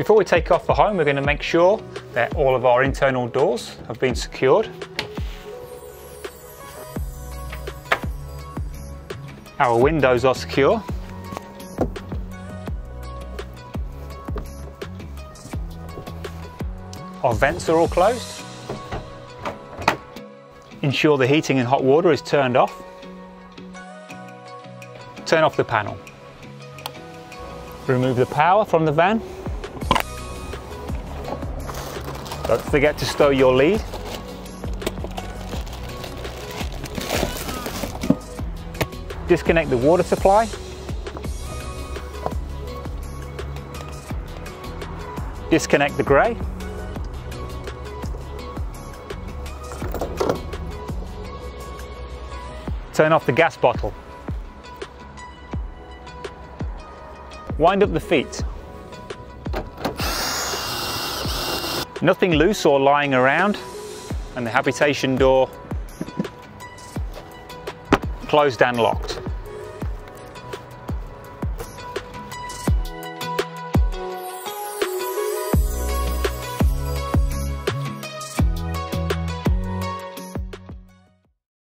Before we take off the home, we're going to make sure that all of our internal doors have been secured. Our windows are secure. Our vents are all closed. Ensure the heating and hot water is turned off. Turn off the panel. Remove the power from the van. Don't forget to stow your lead. Disconnect the water supply. Disconnect the grey. Turn off the gas bottle. Wind up the feet. Nothing loose or lying around and the habitation door closed and locked.